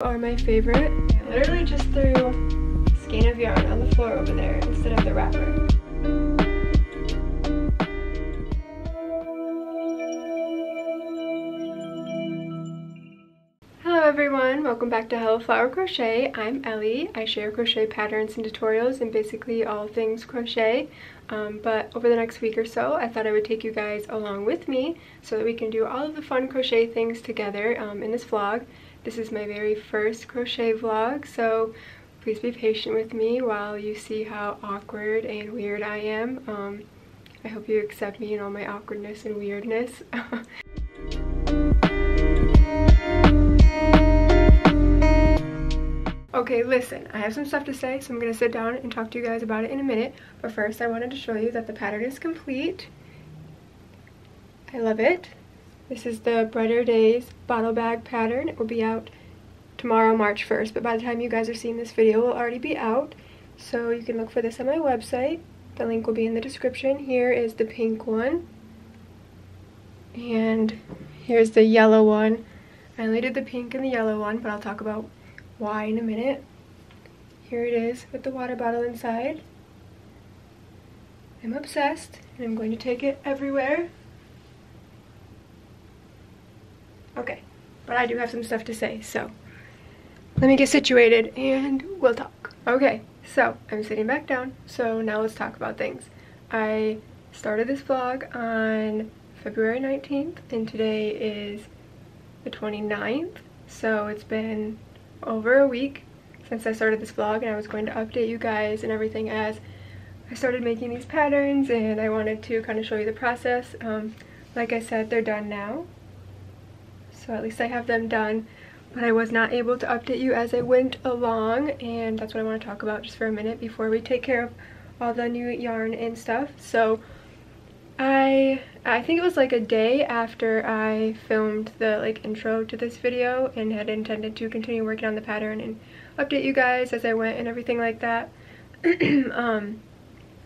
are my favorite. I literally just threw a skein of yarn on the floor over there instead of the wrapper. Hello everyone, welcome back to Hello Flower Crochet. I'm Ellie. I share crochet patterns and tutorials and basically all things crochet. Um, but over the next week or so, I thought I would take you guys along with me so that we can do all of the fun crochet things together um, in this vlog. This is my very first crochet vlog, so please be patient with me while you see how awkward and weird I am. Um, I hope you accept me in all my awkwardness and weirdness. Okay, listen, I have some stuff to say, so I'm going to sit down and talk to you guys about it in a minute. But first, I wanted to show you that the pattern is complete. I love it. This is the Brighter Days bottle bag pattern. It will be out tomorrow, March 1st, but by the time you guys are seeing this video, it will already be out. So you can look for this on my website. The link will be in the description. Here is the pink one. And here's the yellow one. I only did the pink and the yellow one, but I'll talk about why in a minute. Here it is with the water bottle inside. I'm obsessed and I'm going to take it everywhere. Okay, but I do have some stuff to say, so let me get situated and we'll talk. Okay, so I'm sitting back down, so now let's talk about things. I started this vlog on February 19th and today is the 29th, so it's been over a week since I started this vlog and I was going to update you guys and everything as I started making these patterns and I wanted to kind of show you the process. Um, like I said, they're done now so at least I have them done. But I was not able to update you as I went along and that's what I want to talk about just for a minute before we take care of all the new yarn and stuff. So I I think it was like a day after I filmed the like intro to this video and had intended to continue working on the pattern and update you guys as I went and everything like that. Um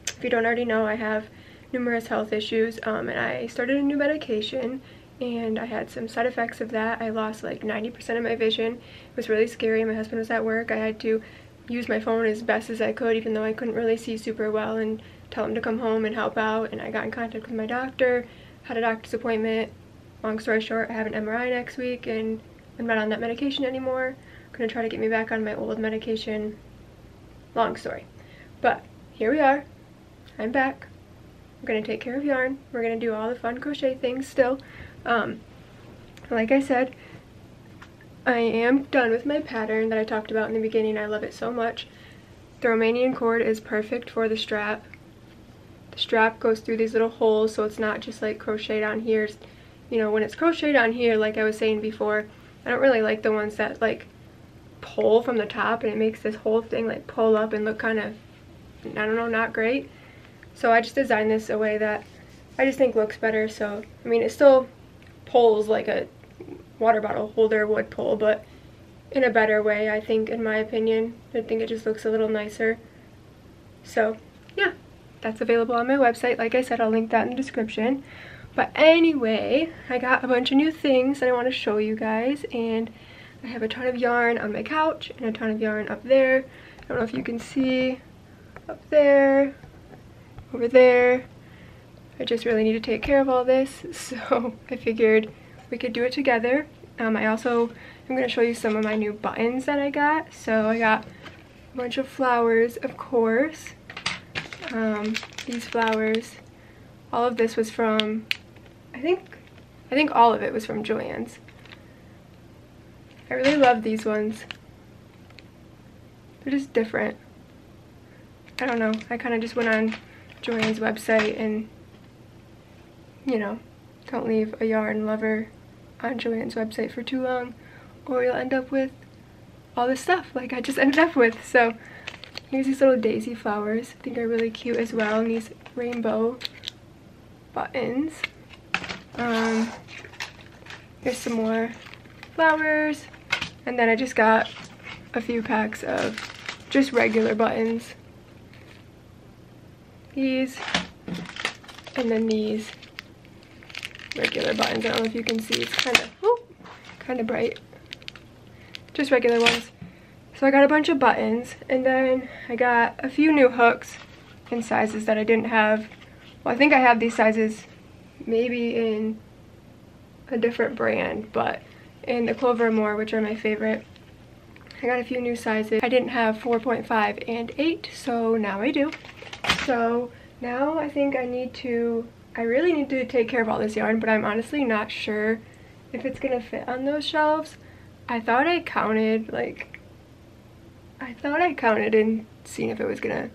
if you don't already know I have numerous health issues um, and I started a new medication and I had some side effects of that. I lost like 90% of my vision. It was really scary. My husband was at work. I had to use my phone as best as I could even though I couldn't really see super well and tell him to come home and help out and I got in contact with my doctor, had a doctor's appointment. Long story short, I have an MRI next week and I'm not on that medication anymore. I'm gonna try to get me back on my old medication. Long story. But here we are. I'm back. I'm gonna take care of yarn. We're gonna do all the fun crochet things still. Um, like I said, I am done with my pattern that I talked about in the beginning. I love it so much. The Romanian cord is perfect for the strap. The strap goes through these little holes so it's not just like crocheted on here. You know, when it's crocheted on here, like I was saying before, I don't really like the ones that like pull from the top and it makes this whole thing like pull up and look kind of, I don't know, not great. So I just designed this a way that I just think looks better. So, I mean, it still pulls like a water bottle holder would pull, but in a better way, I think, in my opinion. I think it just looks a little nicer. So, yeah, that's available on my website. Like I said, I'll link that in the description. But anyway, I got a bunch of new things that I want to show you guys, and I have a ton of yarn on my couch and a ton of yarn up there. I don't know if you can see up there, over there, I just really need to take care of all this, so I figured we could do it together. Um, I also am going to show you some of my new buttons that I got. So I got a bunch of flowers, of course. Um, these flowers, all of this was from, I think, I think all of it was from Joann's. I really love these ones. They're just different. I don't know, I kind of just went on Joann's website and you know, don't leave a yarn lover on Joann's website for too long or you'll end up with all this stuff like I just ended up with. So here's these little daisy flowers. I think are really cute as well and these rainbow buttons. Um, here's some more flowers and then I just got a few packs of just regular buttons. These and then these regular buttons. I don't know if you can see. It's kind of kind of bright. just regular ones. So I got a bunch of buttons and then I got a few new hooks in sizes that I didn't have. Well, I think I have these sizes maybe in a different brand, but in the Clover Amour, which are my favorite, I got a few new sizes. I didn't have 4.5 and 8, so now I do. So now I think I need to, I really need to take care of all this yarn, but I'm honestly not sure if it's gonna fit on those shelves. I thought I counted, like, I thought I counted and seen if it was gonna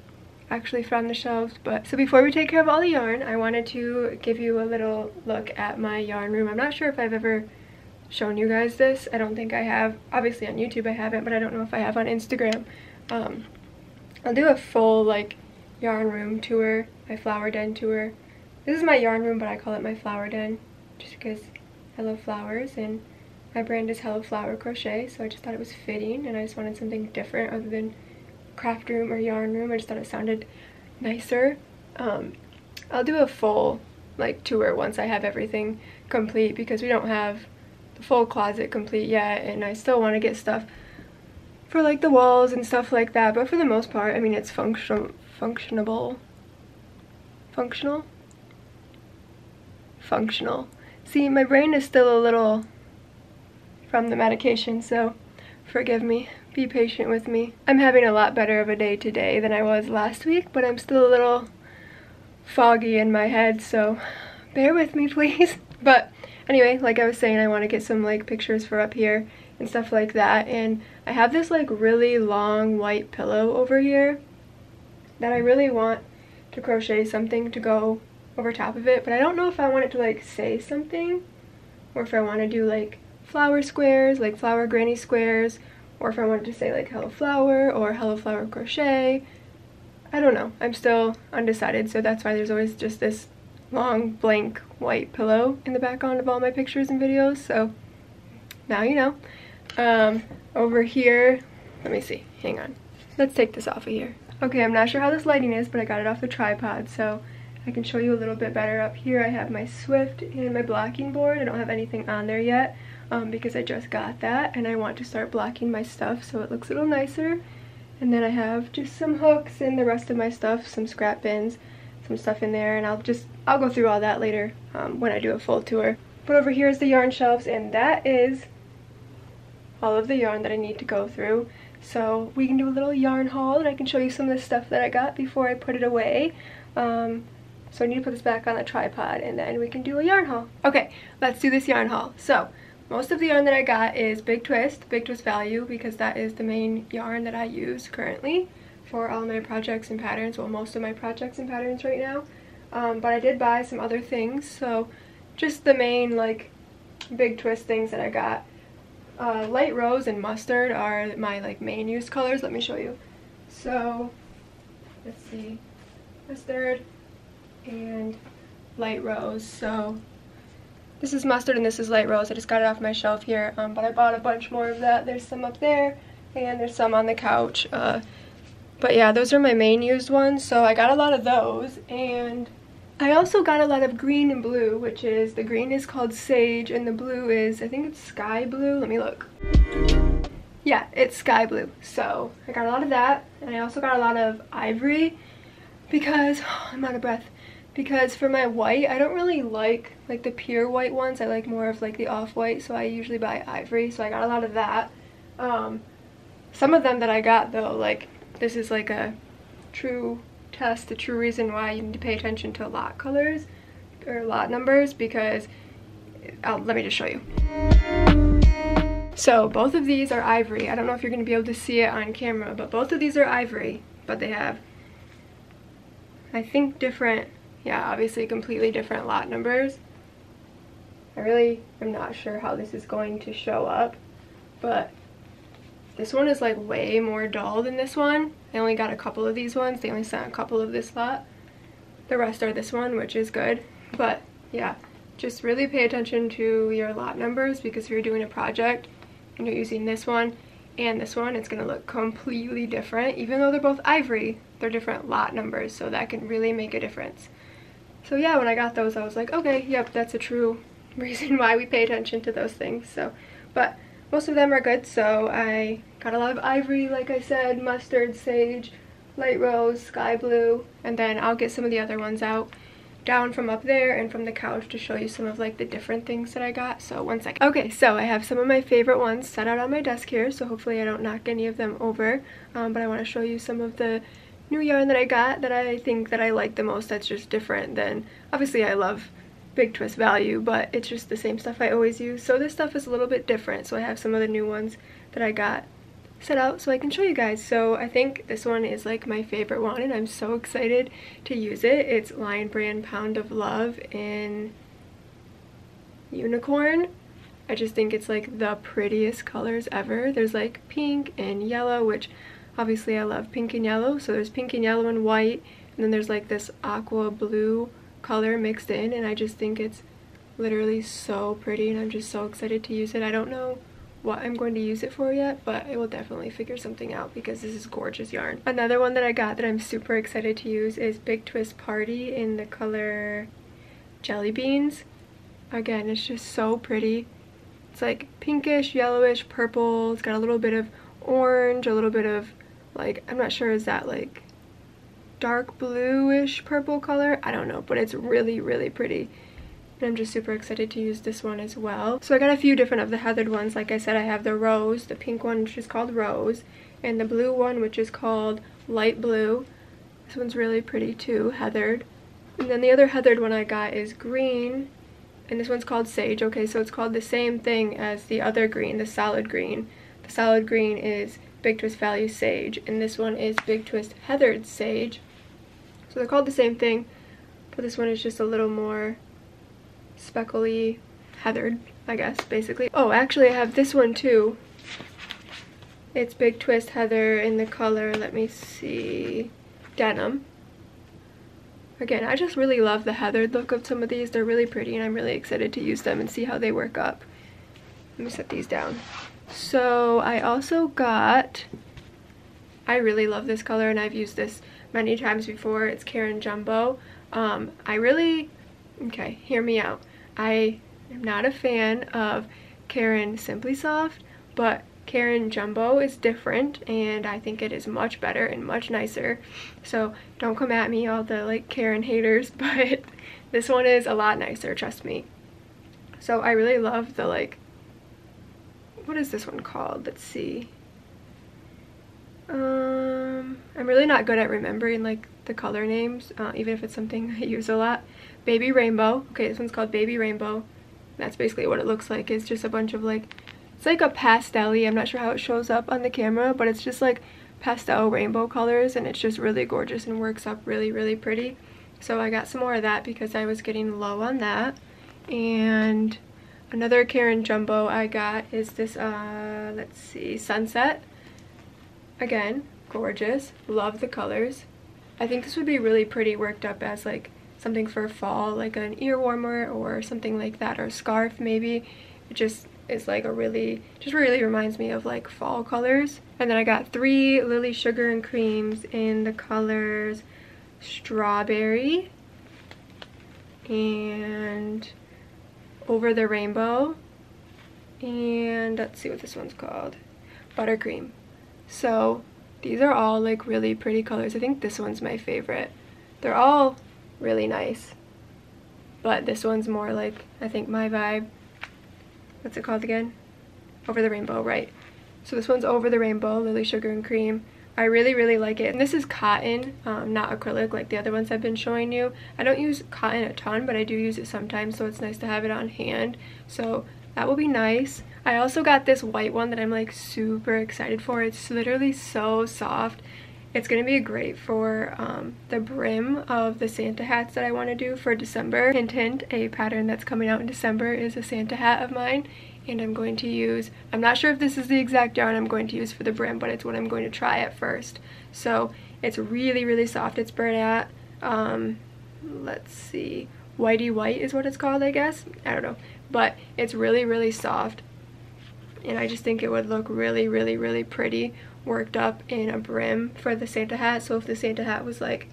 actually fit on the shelves, but so before we take care of all the yarn, I wanted to give you a little look at my yarn room. I'm not sure if I've ever shown you guys this. I don't think I have. Obviously on YouTube I haven't, but I don't know if I have on Instagram. Um, I'll do a full like yarn room tour, my flower den tour. This is my yarn room, but I call it my flower den just because I love flowers and my brand is Hello Flower Crochet, so I just thought it was fitting and I just wanted something different other than craft room or yarn room. I just thought it sounded nicer. Um, I'll do a full like tour once I have everything complete because we don't have the full closet complete yet and I still want to get stuff for like the walls and stuff like that but for the most part I mean it's functional functionable functional functional. See my brain is still a little from the medication so forgive me. Be patient with me. I'm having a lot better of a day today than I was last week but I'm still a little foggy in my head so bear with me please. But anyway, like I was saying, I want to get some like pictures for up here and stuff like that. And I have this like really long white pillow over here that I really want to crochet something to go over top of it. But I don't know if I want it to like say something or if I want to do like flower squares, like flower granny squares, or if I wanted to say like hello flower or hello flower crochet. I don't know. I'm still undecided, so that's why there's always just this long blank white pillow in the background of all my pictures and videos so now you know um, over here let me see hang on let's take this off of here okay I'm not sure how this lighting is but I got it off the tripod so I can show you a little bit better up here. I have my Swift and my blocking board. I don't have anything on there yet um, because I just got that and I want to start blocking my stuff so it looks a little nicer. And then I have just some hooks and the rest of my stuff some scrap bins some stuff in there and I'll just I'll go through all that later um, when I do a full tour. But over here is the yarn shelves and that is all of the yarn that I need to go through. So we can do a little yarn haul and I can show you some of the stuff that I got before I put it away. Um, so I need to put this back on the tripod and then we can do a yarn haul okay let's do this yarn haul so most of the yarn that I got is Big Twist, Big Twist Value, because that is the main yarn that I use currently for all my projects and patterns, well most of my projects and patterns right now. Um, but I did buy some other things, so just the main like big twist things that I got. Uh, light rose and mustard are my like main used colors. Let me show you. So let's see, mustard and light rose. So this is mustard and this is light rose. I just got it off my shelf here, um, but I bought a bunch more of that. There's some up there and there's some on the couch. Uh, but yeah, those are my main used ones, so I got a lot of those. And I also got a lot of green and blue, which is, the green is called Sage, and the blue is, I think it's Sky Blue. Let me look. Yeah, it's Sky Blue. So I got a lot of that, and I also got a lot of Ivory, because, oh, I'm out of breath. Because for my white, I don't really like like the pure white ones. I like more of like the off-white, so I usually buy Ivory. So I got a lot of that. Um, some of them that I got though, like this is like a true test, the true reason why you need to pay attention to lot colors or lot numbers because, I'll, let me just show you. So both of these are ivory. I don't know if you're going to be able to see it on camera, but both of these are ivory, but they have, I think different, yeah, obviously completely different lot numbers. I really am not sure how this is going to show up, but this one is like way more dull than this one. I only got a couple of these ones. They only sent a couple of this lot. The rest are this one, which is good. But yeah, just really pay attention to your lot numbers because if you're doing a project and you're using this one and this one, it's going to look completely different. Even though they're both ivory, they're different lot numbers, so that can really make a difference. So yeah, when I got those, I was like, okay, yep, that's a true reason why we pay attention to those things. So, but most of them are good. So I got a lot of ivory, like I said, mustard, sage, light rose, sky blue, and then I'll get some of the other ones out down from up there and from the couch to show you some of like the different things that I got. So one second. Okay, so I have some of my favorite ones set out on my desk here, so hopefully I don't knock any of them over. Um, but I want to show you some of the new yarn that I got that I think that I like the most that's just different than, obviously I love Big Twist Value, but it's just the same stuff I always use. So this stuff is a little bit different, so I have some of the new ones that I got set out so I can show you guys. So I think this one is like my favorite one and I'm so excited to use it. It's Lion Brand Pound of Love in Unicorn. I just think it's like the prettiest colors ever. There's like pink and yellow, which obviously I love pink and yellow. So there's pink and yellow and white and then there's like this aqua blue color mixed in and I just think it's literally so pretty and I'm just so excited to use it. I don't know what I'm going to use it for yet, but I will definitely figure something out because this is gorgeous yarn. Another one that I got that I'm super excited to use is Big Twist Party in the color Jelly Beans. Again, it's just so pretty. It's like pinkish, yellowish, purple. It's got a little bit of orange, a little bit of like, I'm not sure, is that like dark bluish purple color? I don't know, but it's really, really pretty and I'm just super excited to use this one as well. So I got a few different of the heathered ones. Like I said, I have the rose, the pink one which is called rose, and the blue one which is called light blue. This one's really pretty too, heathered. And then the other heathered one I got is green, and this one's called sage. Okay, so it's called the same thing as the other green, the solid green. The solid green is Big Twist Value Sage, and this one is Big Twist Heathered Sage. So they're called the same thing, but this one is just a little more speckly heathered, I guess, basically. Oh, actually I have this one too. It's Big Twist Heather in the color, let me see, denim. Again, I just really love the heathered look of some of these. They're really pretty and I'm really excited to use them and see how they work up. Let me set these down. So I also got, I really love this color and I've used this many times before. It's Caron Jumbo. Um, I really Okay, hear me out. I am not a fan of Caron Simply Soft, but Caron Jumbo is different and I think it is much better and much nicer. So don't come at me all the like Caron haters, but this one is a lot nicer, trust me. So I really love the like, what is this one called? Let's see. Um, I'm really not good at remembering like the color names, uh, even if it's something I use a lot. Baby Rainbow. Okay, this one's called Baby Rainbow. That's basically what it looks like. It's just a bunch of like, it's like a pastel -y. I'm not sure how it shows up on the camera, but it's just like pastel rainbow colors and it's just really gorgeous and works up really, really pretty. So I got some more of that because I was getting low on that. And another Caron Jumbo I got is this, uh, let's see, Sunset. Again, gorgeous. Love the colors. I think this would be really pretty worked up as like something for fall, like an ear warmer or something like that, or a scarf maybe. It just is like a really, just really reminds me of like fall colors. And then I got three Lily Sugar and Creams in the colors Strawberry and Over the Rainbow. And let's see what this one's called. Buttercream. So these are all like really pretty colors. I think this one's my favorite. They're all really nice. But this one's more like, I think, my vibe. What's it called again? Over the Rainbow, right. So this one's Over the Rainbow, Lily Sugar and Cream. I really, really like it. And this is cotton, um, not acrylic like the other ones I've been showing you. I don't use cotton a ton, but I do use it sometimes, so it's nice to have it on hand. So that will be nice. I also got this white one that I'm like super excited for. It's literally so soft. It's going to be great for um, the brim of the Santa hats that I want to do for December. Hint hint, a pattern that's coming out in December is a Santa hat of mine and I'm going to use, I'm not sure if this is the exact yarn I'm going to use for the brim, but it's what I'm going to try at first. So it's really, really soft. It's Bernat, um, let's see, Whitey White is what it's called, I guess. I don't know. But it's really, really soft. And I just think it would look really, really, really pretty worked up in a brim for the Santa hat. So if the Santa hat was like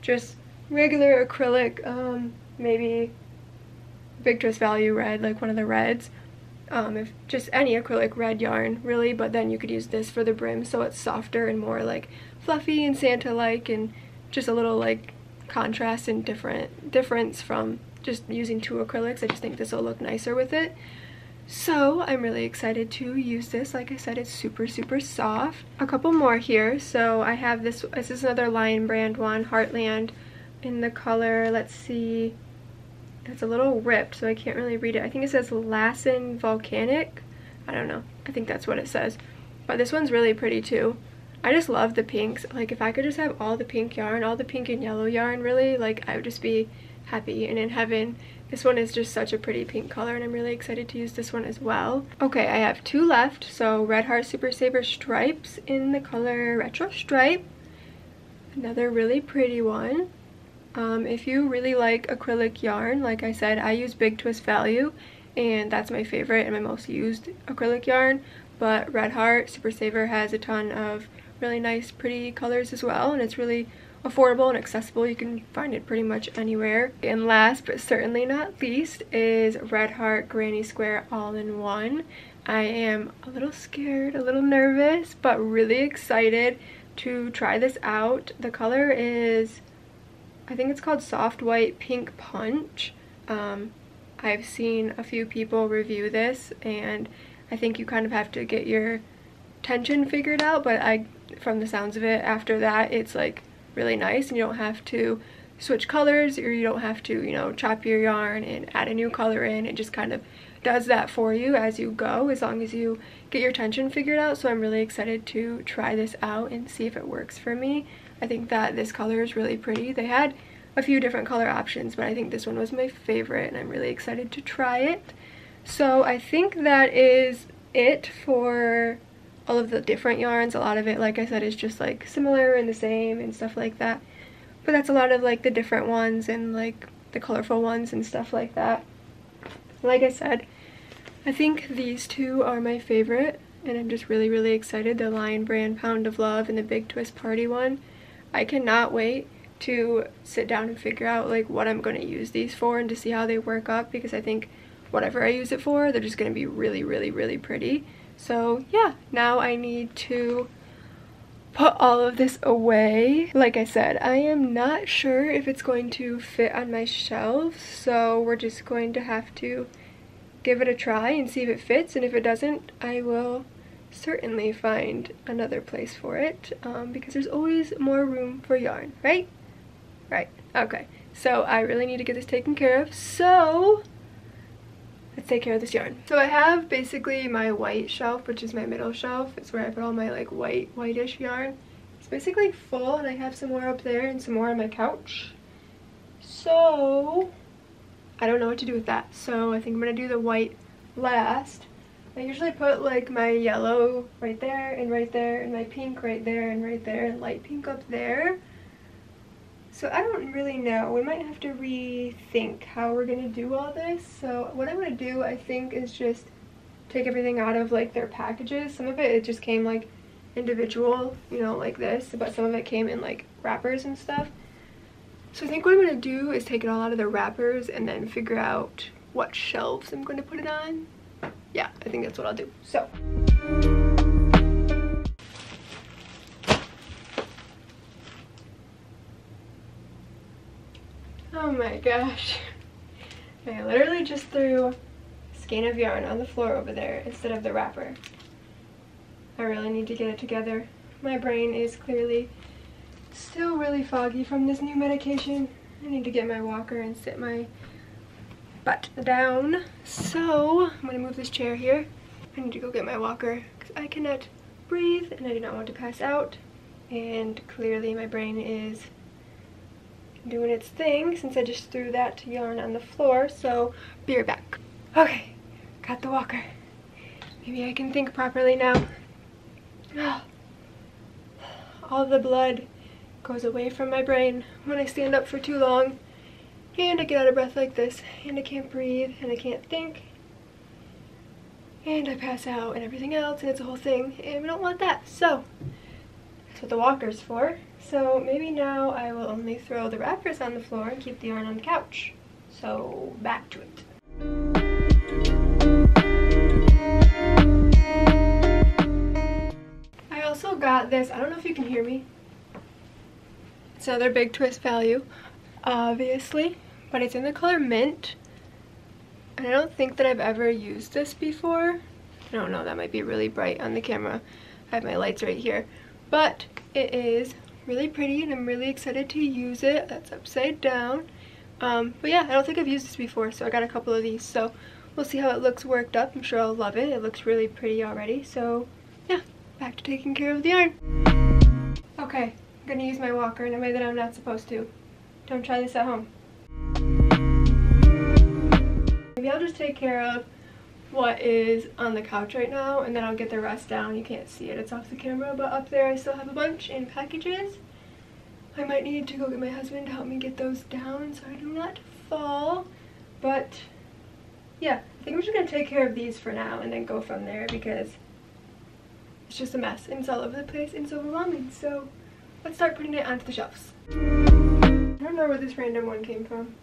just regular acrylic, um, maybe Big Twist Value red, like one of the reds, um, if just any acrylic red yarn really but then you could use this for the brim so it's softer and more like fluffy and Santa like and just a little like contrast and different difference from just using two acrylics. I just think this will look nicer with it. So I'm really excited to use this. Like I said it's super super soft. A couple more here. So I have this this is another Lion brand one Heartland in the color. Let's see it's a little ripped, so I can't really read it. I think it says Lassen Volcanic. I don't know. I think that's what it says. But this one's really pretty too. I just love the pinks. Like if I could just have all the pink yarn, all the pink and yellow yarn really, like I would just be happy and in heaven. This one is just such a pretty pink color and I'm really excited to use this one as well. Okay, I have two left. So Red Heart Super Saver Stripes in the color Retro Stripe. Another really pretty one. Um, if you really like acrylic yarn, like I said, I use Big Twist Value and that's my favorite and my most used acrylic yarn. But Red Heart Super Saver has a ton of really nice pretty colors as well and it's really affordable and accessible. You can find it pretty much anywhere. And last but certainly not least is Red Heart Granny Square All-in-One. I am a little scared, a little nervous, but really excited to try this out. The color is I think it's called Soft White Pink Punch. Um, I've seen a few people review this and I think you kind of have to get your tension figured out but I from the sounds of it after that it's like really nice and you don't have to switch colors or you don't have to you know chop your yarn and add a new color in. It just kind of does that for you as you go as long as you get your tension figured out. So I'm really excited to try this out and see if it works for me I think that this color is really pretty. They had a few different color options, but I think this one was my favorite and I'm really excited to try it. So I think that is it for all of the different yarns. A lot of it, like I said, is just like similar and the same and stuff like that. But that's a lot of like the different ones and like the colorful ones and stuff like that. Like I said, I think these two are my favorite and I'm just really, really excited. The Lion Brand Pound of Love and the Big Twist Party one. I cannot wait to sit down and figure out like what I'm going to use these for and to see how they work up because I think whatever I use it for, they're just going to be really, really, really pretty. So yeah, now I need to put all of this away. Like I said, I am not sure if it's going to fit on my shelves, so we're just going to have to give it a try and see if it fits, and if it doesn't, I will certainly find another place for it um, because there's always more room for yarn, right? Right, okay. So I really need to get this taken care of, so let's take care of this yarn. So I have basically my white shelf, which is my middle shelf. It's where I put all my like white, whitish yarn. It's basically full and I have some more up there and some more on my couch. So I don't know what to do with that. So I think I'm to do the white last. I usually put like my yellow right there and right there and my pink right there and right there and light pink up there. So I don't really know. We might have to rethink how we're going to do all this. So what I'm going to do I think is just take everything out of like their packages. Some of it, it just came like individual, you know, like this. But some of it came in like wrappers and stuff. So I think what I'm going to do is take it all out of the wrappers and then figure out what shelves I'm going to put it on yeah, I think that's what I'll do. So. Oh my gosh. I literally just threw a skein of yarn on the floor over there instead of the wrapper. I really need to get it together. My brain is clearly still really foggy from this new medication. I need to get my walker and sit my butt down. So I'm gonna move this chair here. I need to go get my walker because I cannot breathe and I do not want to pass out. And clearly my brain is doing its thing since I just threw that yarn on the floor. So be right back. Okay, got the walker. Maybe I can think properly now. All the blood goes away from my brain when I stand up for too long and I get out of breath like this. And I can't breathe. And I can't think. And I pass out and everything else. And it's a whole thing. And we don't want that. So that's what the walker's for. So maybe now I will only throw the wrappers on the floor and keep the yarn on the couch. So back to it. I also got this. I don't know if you can hear me. It's another big twist value obviously but it's in the color mint. And I don't think that I've ever used this before. I don't know, that might be really bright on the camera. I have my lights right here. But it is really pretty and I'm really excited to use it. That's upside down. Um, but yeah, I don't think I've used this before, so I got a couple of these. So we'll see how it looks worked up. I'm sure I'll love it. It looks really pretty already. So yeah, back to taking care of the yarn. Okay, I'm gonna use my walker in a way that I'm not supposed to. Don't try this at home. Maybe I'll just take care of what is on the couch right now and then I'll get the rest down. You can't see it, it's off the camera, but up there I still have a bunch in packages. I might need to go get my husband to help me get those down so I do not fall. But yeah, I think we're just going to take care of these for now and then go from there because it's just a mess and it's all over the place and it's overwhelming. So let's start putting it onto the shelves. I don't know where this random one came from.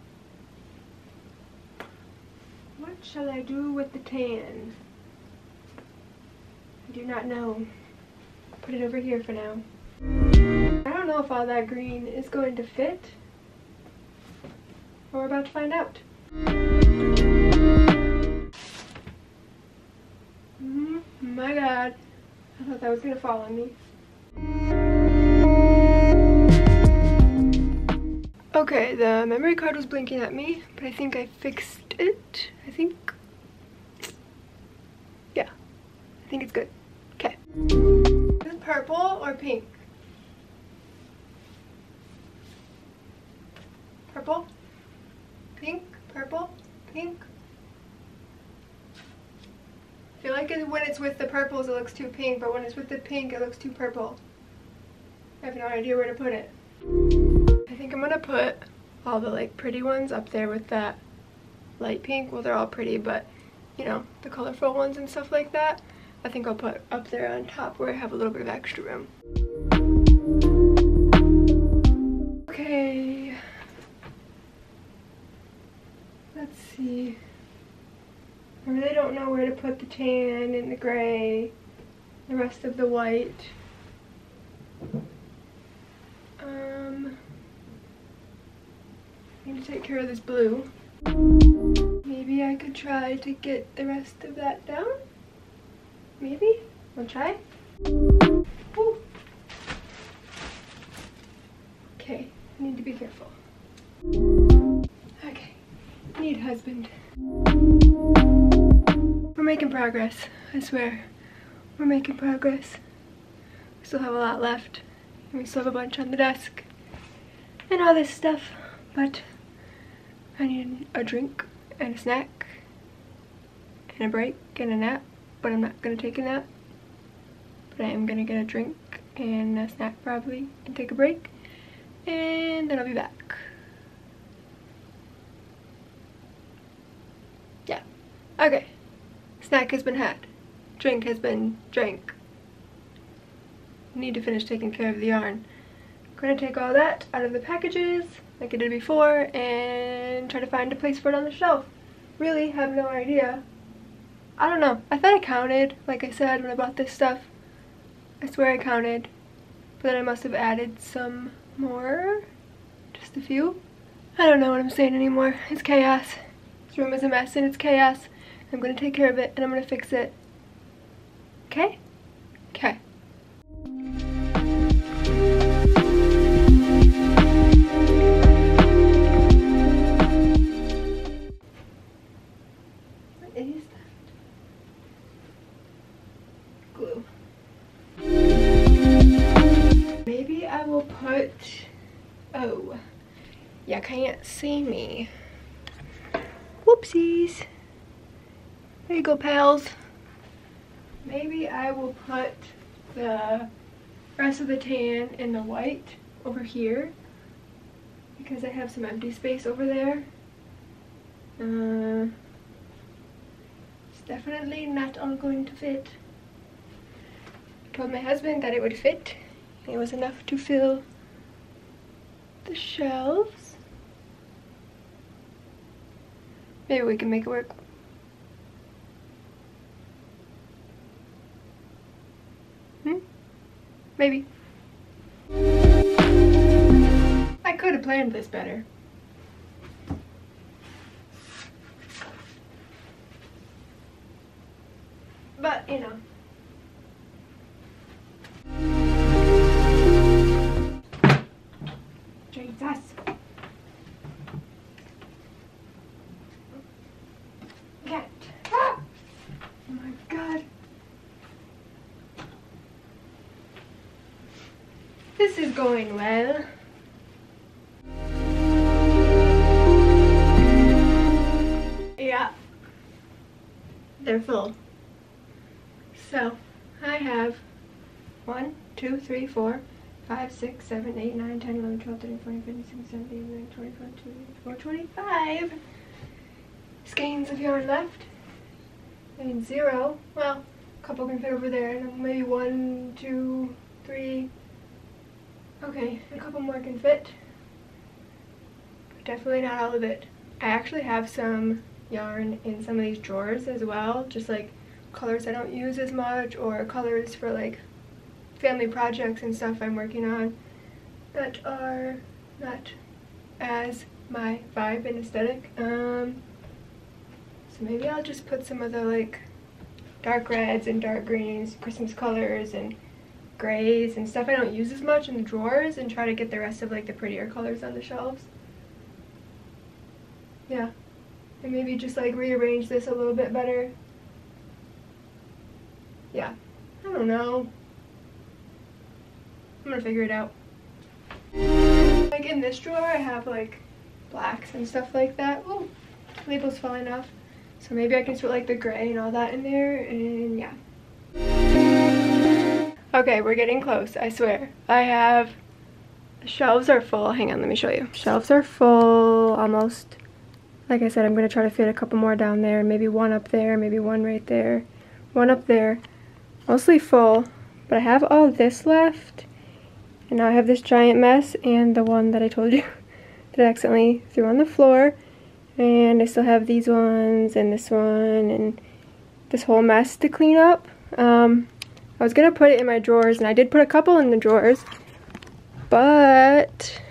What shall I do with the tan? I do not know. Put it over here for now. I don't know if all that green is going to fit. We're about to find out. Mm, my god. I thought that was going to fall on me. Okay, the memory card was blinking at me, but I think I fixed it. I think... Yeah. I think it's good. Okay. Is purple or pink? Purple? Pink? Purple? Pink? I feel like when it's with the purples it looks too pink, but when it's with the pink it looks too purple. I have no idea where to put it. Think I'm gonna put all the like pretty ones up there with that light pink. Well, they're all pretty, but you know, the colorful ones and stuff like that. I think I'll put up there on top where I have a little bit of extra room. Okay. Let's see. I really don't know where to put the tan and the gray, the rest of the white. Um, I need to take care of this blue. Maybe I could try to get the rest of that down? Maybe? We'll try? Ooh. Okay, I need to be careful. Okay, need husband. We're making progress, I swear. We're making progress. We still have a lot left. And we still have a bunch on the desk. And all this stuff. But I need a drink and a snack and a break and a nap. But I'm not going to take a nap. But I am going to get a drink and a snack probably and take a break. And then I'll be back. Yeah. Okay. Snack has been had. Drink has been drank. Need to finish taking care of the yarn. To take all that out of the packages like I did before and try to find a place for it on the shelf. Really have no idea. I don't know. I thought I counted, like I said, when I bought this stuff. I swear I counted. But then I must have added some more. Just a few. I don't know what I'm saying anymore. It's chaos. This room is a mess and it's chaos. I'm going to take care of it and I'm going to fix it. Okay? Okay. Pals. Maybe I will put the rest of the tan in the white over here because I have some empty space over there. Uh, it's definitely not all going to fit. I told my husband that it would fit. It was enough to fill the shelves. Maybe we can make it work. Hmm? Maybe. I could have planned this better. Going well. Yeah. They're full. So, I have 1, 2, 3, 4, 5, 6, 7, 8, 9, 10, 11, 12, 13, 14, 15, 16, 17, 18, 19, 20, 21, 22, 24, 25 skeins of yarn left. And zero. Well, a couple can fit over there. And maybe one, two, three. Okay, a couple more can fit. Definitely not all of it. I actually have some yarn in some of these drawers as well. Just like colors I don't use as much or colors for like family projects and stuff I'm working on that are not as my vibe and aesthetic. Um, so maybe I'll just put some of the like dark reds and dark greens, Christmas colors and grays and stuff I don't use as much in the drawers and try to get the rest of like the prettier colors on the shelves. Yeah. And maybe just like rearrange this a little bit better yeah, I don't know. I'm gonna figure it out. Like in this drawer I have like blacks and stuff like that. Oh, label's falling off. So maybe I can put like the gray and all that in there and yeah. Okay, we're getting close, I swear. I have, shelves are full. Hang on, let me show you. Shelves are full almost. Like I said, I'm gonna try to fit a couple more down there, maybe one up there, maybe one right there, one up there mostly full, but I have all this left. And now I have this giant mess and the one that I told you that I accidentally threw on the floor. And I still have these ones and this one and this whole mess to clean up. Um, I was to put it in my drawers and I did put a couple in the drawers. But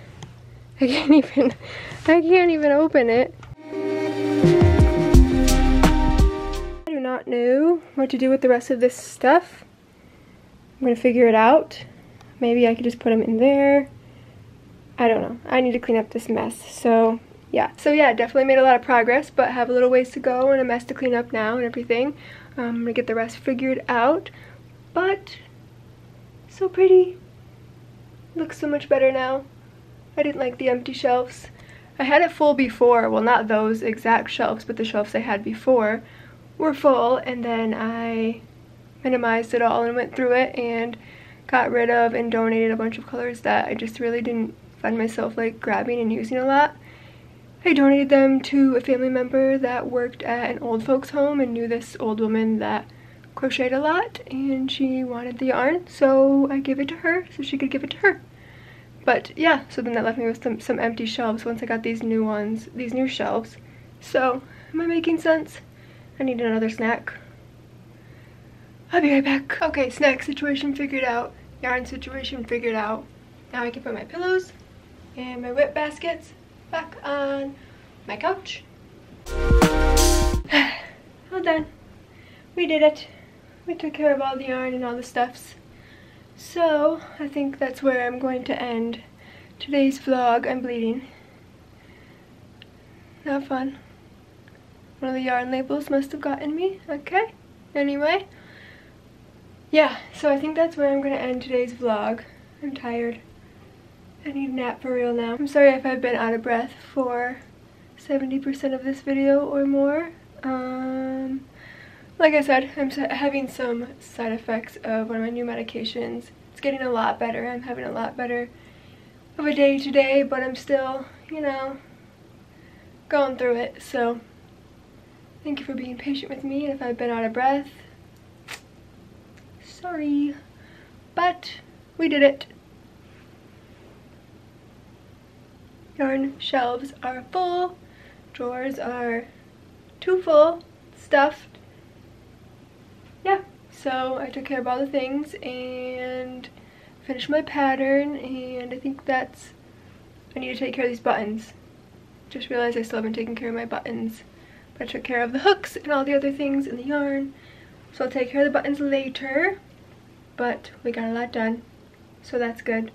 I can't even, I can't even open it. I do not know what to do with the rest of this stuff. I'm to figure it out. Maybe I could just put them in there. I don't know. I need to clean up this mess. So, yeah. So, yeah, definitely made a lot of progress, but have a little ways to go and a mess to clean up now and everything. Um, I'm to get the rest figured out. But, so pretty. Looks so much better now. I didn't like the empty shelves. I had it full before. Well, not those exact shelves, but the shelves I had before were full and then I minimized it all and went through it and got rid of and donated a bunch of colors that I just really didn't find myself like grabbing and using a lot. I donated them to a family member that worked at an old folks home and knew this old woman that crocheted a lot and she wanted the yarn so I gave it to her so she could give it to her. But yeah, so then that left me with some, some empty shelves once I got these new ones, these new shelves. So, am I making sense? I need another snack. I'll be right back. Okay, snack situation figured out. Yarn situation figured out. Now I can put my pillows and my whip baskets back on my couch. all done. We did it. We took care of all the yarn and all the stuffs. So, I think that's where I'm going to end today's vlog. I'm bleeding. Not fun. One of the yarn labels must have gotten me. Okay. Anyway. Yeah, so I think that's where I'm going to end today's vlog. I'm tired. I need a nap for real now. I'm sorry if I've been out of breath for 70% of this video or more. Um, like I said, I'm having some side effects of one of my new medications. It's getting a lot better. I'm having a lot better of a day today, but I'm still, you know, going through it. So Thank you for being patient with me And if I've been out of breath. Sorry. But we did it. Yarn shelves are full. Drawers are too full. Stuffed. Yeah. So I took care of all the things and finished my pattern and I think that's, I need to take care of these buttons. Just realized I still haven't taken care of my buttons. But I took care of the hooks and all the other things in the yarn. So I'll take care of the buttons later. But we got a lot done. So that's good.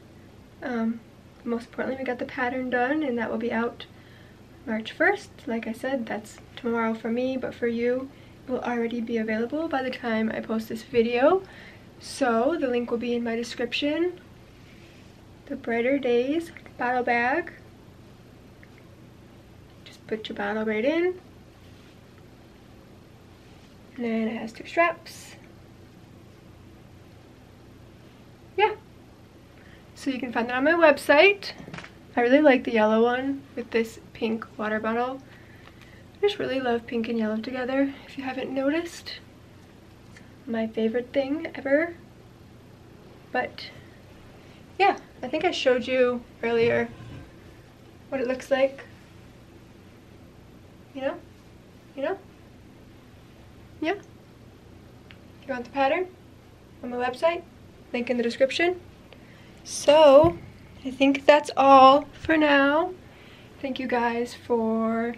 Um, most importantly, we got the pattern done and that will be out March 1st. Like I said, that's tomorrow for me, but for you, will already be available by the time I post this video. So the link will be in my description. The Brighter Days bottle bag. Just put your bottle right in. And then it has two straps. Yeah. So you can find that on my website. I really like the yellow one with this pink water bottle. I just really love pink and yellow together, if you haven't noticed my favorite thing ever. But yeah, I think I showed you earlier what it looks like. You know? You know? Yeah? You want the pattern? On my website? Link in the description. So, I think that's all for now. Thank you guys for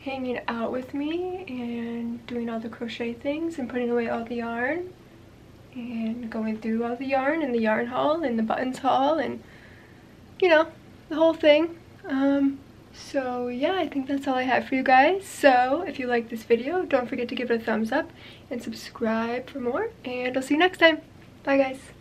hanging out with me and doing all the crochet things and putting away all the yarn and going through all the yarn and the yarn haul and the buttons haul and you know the whole thing. Um so yeah i think that's all i have for you guys. So if you like this video don't forget to give it a thumbs up and subscribe for more and i'll see you next time. Bye guys